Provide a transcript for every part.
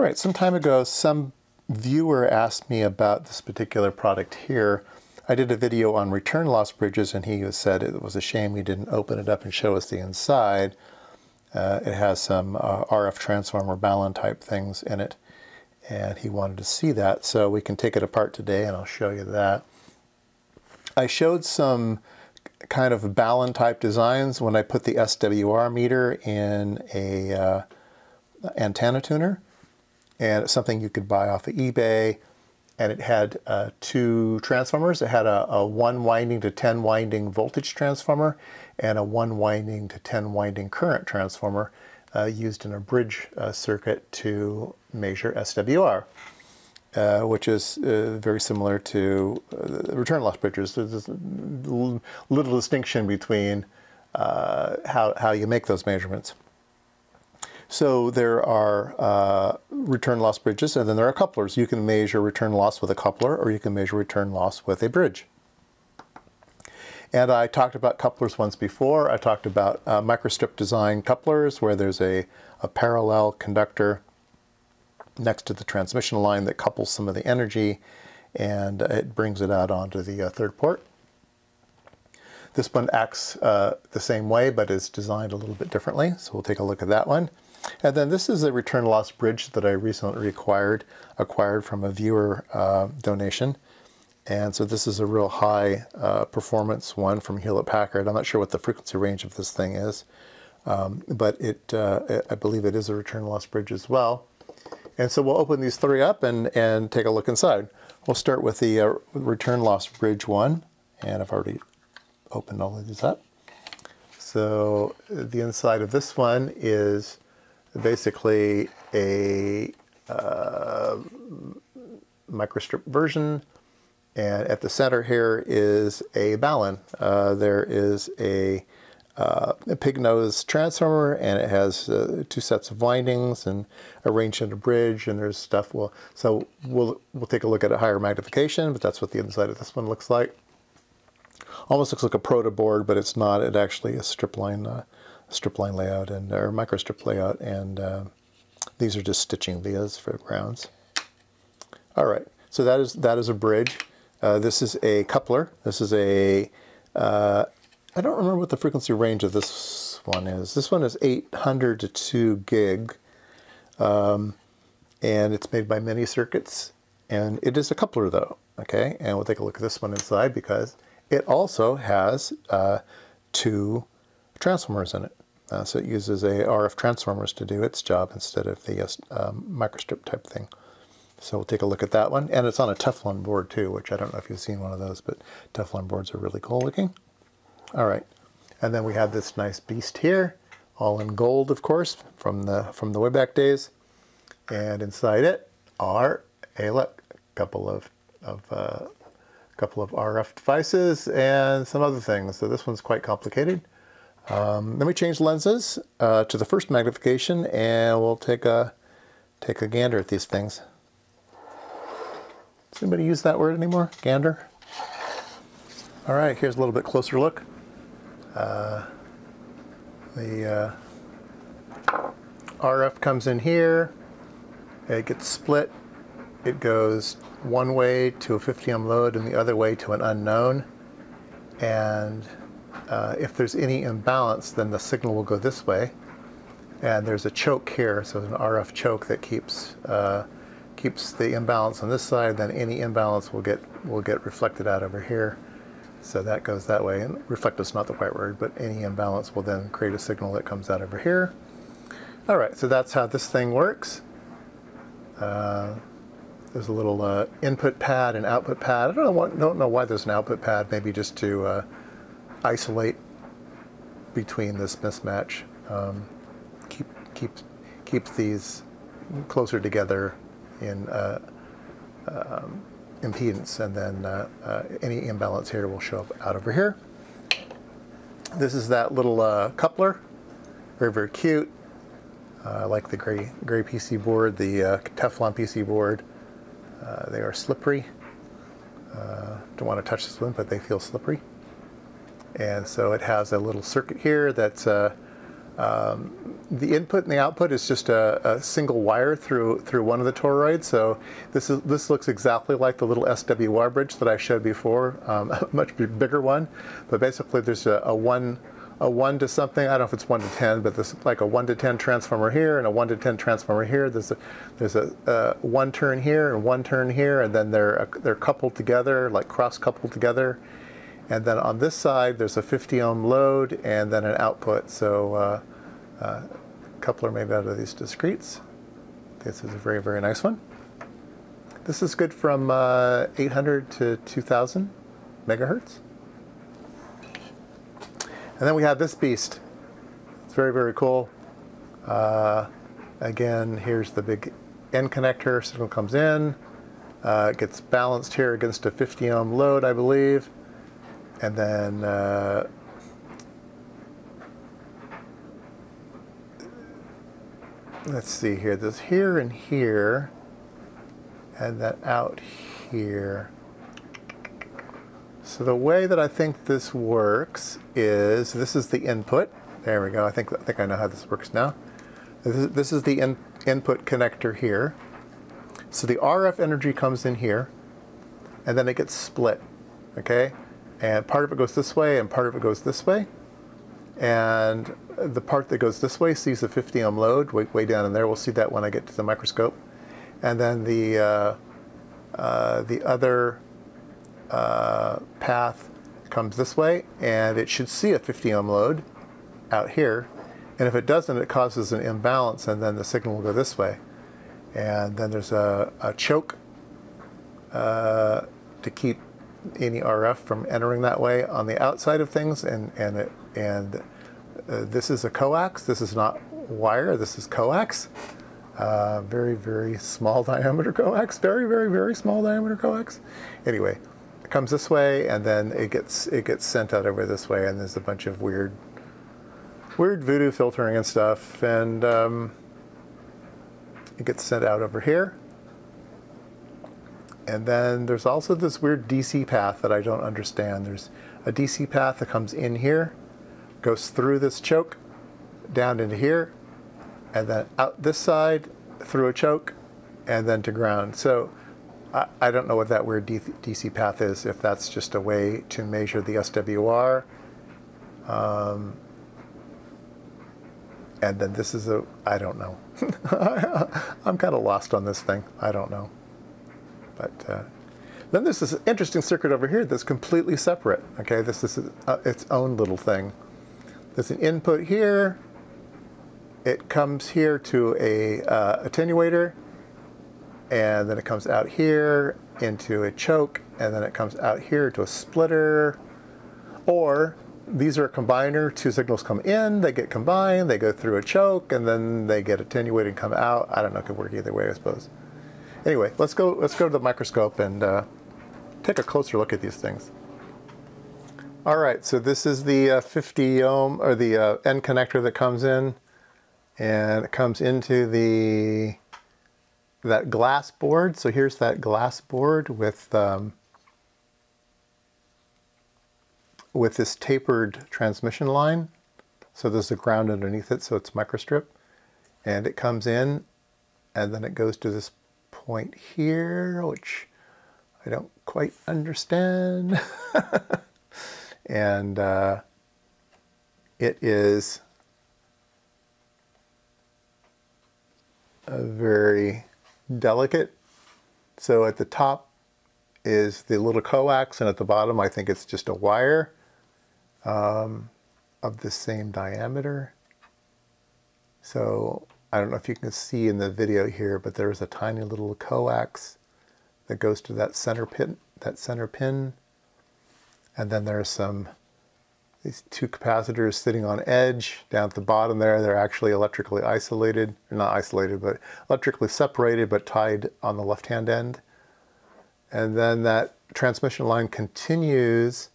All right, some time ago, some viewer asked me about this particular product here. I did a video on return loss bridges and he said it was a shame we didn't open it up and show us the inside. Uh, it has some uh, RF transformer balun type things in it and he wanted to see that. So we can take it apart today and I'll show you that. I showed some kind of balun type designs when I put the SWR meter in a uh, antenna tuner and it's something you could buy off of eBay and it had uh, two transformers. It had a, a, one winding to 10 winding voltage transformer and a one winding to 10 winding current transformer uh, used in a bridge uh, circuit to measure SWR, uh, which is uh, very similar to uh, return loss bridges. There's little distinction between how, how you make those measurements. So there are uh, return loss bridges and then there are couplers. You can measure return loss with a coupler or you can measure return loss with a bridge. And I talked about couplers once before. I talked about uh, microstrip design couplers where there's a, a parallel conductor next to the transmission line that couples some of the energy and it brings it out onto the uh, third port. This one acts uh, the same way, but is designed a little bit differently. So we'll take a look at that one. And then this is a return loss bridge that I recently acquired, acquired from a viewer uh, donation. And so this is a real high uh, performance one from Hewlett Packard. I'm not sure what the frequency range of this thing is, um, but it, uh, I believe it is a return loss bridge as well. And so we'll open these three up and, and take a look inside. We'll start with the uh, return loss bridge one, and I've already opened all of these up. So the inside of this one is basically a uh, microstrip version. And at the center here is a balun. Uh, there is a, uh, a, pig nose transformer and it has uh, two sets of windings and arranged in a bridge and there's stuff. Well, so we'll, we'll take a look at a higher magnification, but that's what the inside of this one looks like. Almost looks like a proto board, but it's not. It actually is strip line uh, strip line layout and or microstrip layout, and uh, these are just stitching vias for grounds. All right, so that is that is a bridge. Uh, this is a coupler. This is a uh, I don't remember what the frequency range of this one is. This one is 800 to 2 gig, um, and it's made by Mini Circuits, and it is a coupler though. Okay, and we'll take a look at this one inside because it also has uh, two transformers in it. Uh, so it uses a RF transformers to do its job instead of the um, microstrip type thing. So we'll take a look at that one. And it's on a Teflon board too, which I don't know if you've seen one of those, but Teflon boards are really cool looking. All right. And then we have this nice beast here, all in gold, of course, from the from the way back days. And inside it are, hey look, a couple of, of uh, couple of RF devices and some other things. So this one's quite complicated. Um, then we change lenses uh, to the first magnification and we'll take a, take a gander at these things. Does anybody use that word anymore? Gander? All right, here's a little bit closer look. Uh, the uh, RF comes in here, it gets split, it goes one way to a 50 ohm load and the other way to an unknown. And uh, if there's any imbalance, then the signal will go this way. And there's a choke here, so an RF choke that keeps uh, keeps the imbalance on this side. Then any imbalance will get will get reflected out over here. So that goes that way. And reflect is not the right word, but any imbalance will then create a signal that comes out over here. All right, so that's how this thing works. Uh, there's a little uh, input pad and output pad. I don't know, don't know why there's an output pad, maybe just to uh, isolate between this mismatch. Um, keep keep keep these closer together in uh, um, impedance, and then uh, uh, any imbalance here will show up out over here. This is that little uh, coupler, very very cute. I like the gray gray PC board, the uh, Teflon PC board. Uh, they are slippery. don't want to touch this one, but they feel slippery. And so it has a little circuit here that's uh, um, the input and the output is just a, a, single wire through through one of the toroids. So this is this looks exactly like the little SWR bridge that I showed before, um, a much bigger one. But basically, there's a, a one a one to something. I don't know if it's one to ten, but there's like a one to ten transformer here and a one to ten transformer here. There's a there's a, a one turn here and one turn here, and then they're they're coupled together, like cross coupled together. And then on this side, there's a 50 ohm load and then an output. So uh, uh, coupler made out of these discretes. This is a very, very nice one. This is good from uh, 800 to 2000 megahertz. And then we have this beast. It's very, very cool. Uh, again, here's the big N connector. Signal comes in. Uh, it gets balanced here against a 50 ohm load, I believe and then uh, let's see here. this here and here, and then out here. So the way that I think this works is this is the input. There we go. I think I think I know how this works now. This is, this is the in, input connector here. So the RF energy comes in here, and then it gets split. Okay and part of it goes this way and part of it goes this way. And the part that goes this way sees a 50 ohm load way, way down in there. We'll see that when I get to the microscope. And then the, uh, uh, the other uh, path comes this way and it should see a 50 ohm load out here. And if it doesn't, it causes an imbalance and then the signal will go this way. And then there's a, a choke uh, to keep any RF from entering that way on the outside of things, and and it, and uh, this is a coax. This is not wire. This is coax. Uh, very very small diameter coax. Very very very small diameter coax. Anyway, it comes this way, and then it gets it gets sent out over this way, and there's a bunch of weird weird voodoo filtering and stuff, and um, it gets sent out over here. And then there's also this weird DC path that I don't understand. There's a DC path that comes in here, goes through this choke, down into here, and then out this side, through a choke, and then to ground. So I, I don't know what that weird DC path is, if that's just a way to measure the SWR. Um, and then this is a, I don't know. I'm kind of lost on this thing. I don't know. But uh, then there's this interesting circuit over here that's completely separate. Okay, this is uh, its own little thing. There's an input here. It comes here to a uh, attenuator, and then it comes out here into a choke, and then it comes out here to a splitter. Or these are a combiner. Two signals come in, they get combined, they go through a choke, and then they get attenuated and come out. I don't know, it could work either way, I suppose. Anyway, let's go, let's go to the microscope and uh, take a closer look at these things. All right, so this is the uh, 50 ohm, or the uh, N connector that comes in, and it comes into the that glass board. So here's that glass board with um, with this tapered transmission line. So there's a ground underneath it, so it's microstrip. And it comes in, and then it goes to this point here, which I don't quite understand. and uh, it is a very delicate. So at the top is the little coax, and at the bottom I think it's just a wire um, of the same diameter. So I don't know if you can see in the video here, but there's a tiny little coax that goes to that center pin, that center pin. And then there's some, these two capacitors sitting on edge down at the bottom there. They're actually electrically isolated, or not isolated, but electrically separated, but tied on the left-hand end. And then that transmission line continues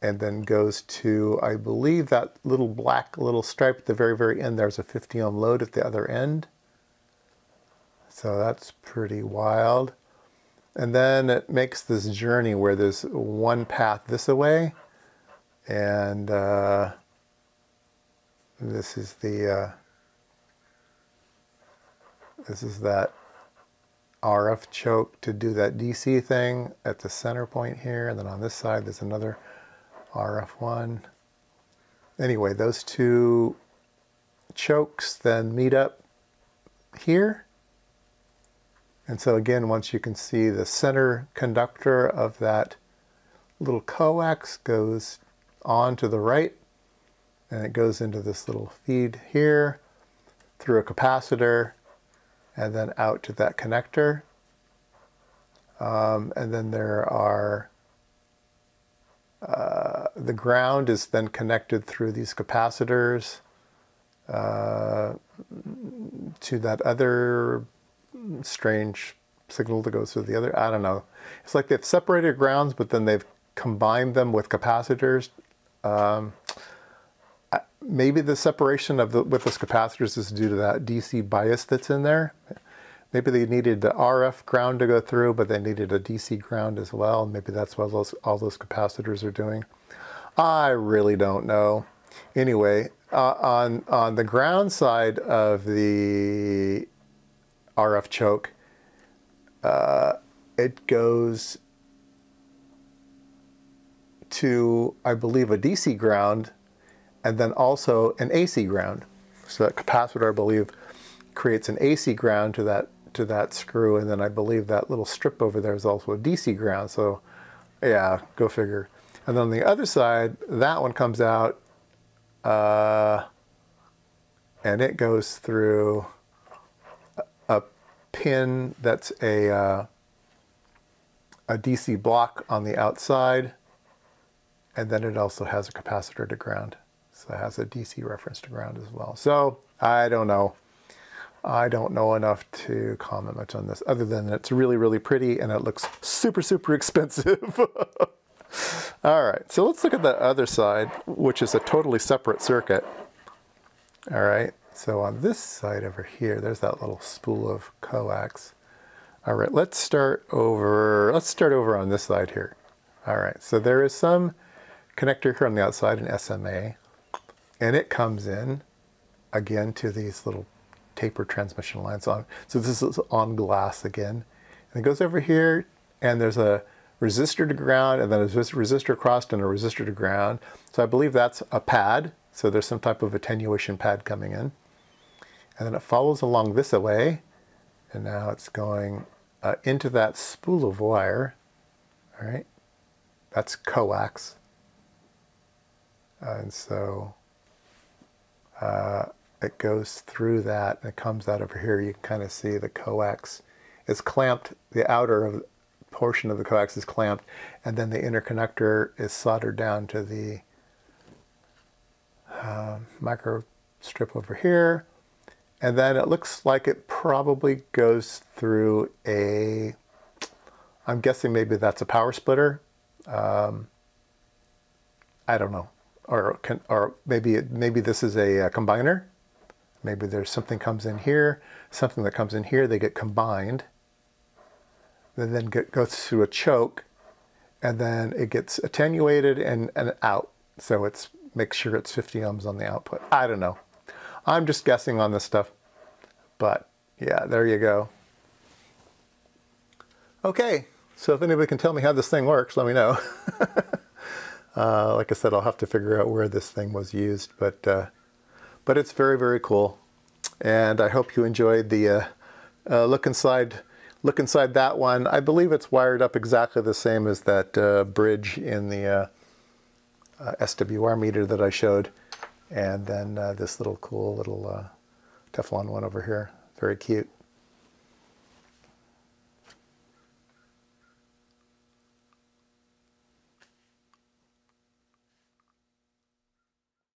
and then goes to, I believe that little black little stripe at the very, very end, there's a 50 ohm load at the other end. So that's pretty wild. And then it makes this journey where there's one path this way and uh, This is the, uh, this is that RF choke to do that DC thing at the center point here. And then on this side, there's another RF one. Anyway, those two chokes then meet up here. And so again, once you can see the center conductor of that little coax goes on to the right and it goes into this little feed here through a capacitor and then out to that connector. Um, and then there are, uh, the ground is then connected through these capacitors uh, to that other strange signal that goes through the other. I don't know. It's like they've separated grounds, but then they've combined them with capacitors. Um, maybe the separation of the with those capacitors is due to that DC bias that's in there. Maybe they needed the RF ground to go through, but they needed a DC ground as well. Maybe that's what those, all those capacitors are doing. I really don't know. Anyway, uh, on, on the ground side of the RF choke, uh, it goes to, I believe, a DC ground and then also an AC ground. So that capacitor, I believe, creates an AC ground to that to that screw, and then I believe that little strip over there is also a DC ground. So, yeah, go figure. And then on the other side, that one comes out, uh, and it goes through a, pin that's a uh, a DC block on the outside, and then it also has a capacitor to ground. So it has a DC reference to ground as well. So I don't know. I don't know enough to comment much on this other than it's really, really pretty and it looks super, super expensive. All right, so let's look at the other side, which is a totally separate circuit. All right, so on this side over here, there's that little spool of coax. All right, let's start over, let's start over on this side here. All right, so there is some connector here on the outside, an SMA. And it comes in again to these little taper transmission lines on. So this is on glass again. And it goes over here and there's a resistor to ground and then a resistor crossed and a resistor to ground. So I believe that's a pad. So there's some type of attenuation pad coming in. And then it follows along this way. And now it's going uh, into that spool of wire. All right. That's coax. and so uh, it goes through that and it comes out over here. You can kind of see the coax is clamped, the outer of, portion of the coax is clamped, and then the interconnector is soldered down to the uh, micro strip over here. And then it looks like it probably goes through a, I'm guessing maybe that's a power splitter. Um, I don't know or can, or maybe maybe this is a, a, combiner. Maybe there's something comes in here, something that comes in here, they get combined. And then get, goes through a choke, and then it gets attenuated and, and out. So it's make sure it's 50 ohms on the output. I don't know. I'm just guessing on this stuff. But yeah, there you go. Okay, so if anybody can tell me how this thing works, let me know. Uh, like I said, I'll have to figure out where this thing was used, but uh, but it's very very cool, and I hope you enjoyed the uh, uh look inside look inside that one. I believe it's wired up exactly the same as that uh, bridge in the uh, SWR meter that I showed, and then this little cool little Teflon one over here, very cute.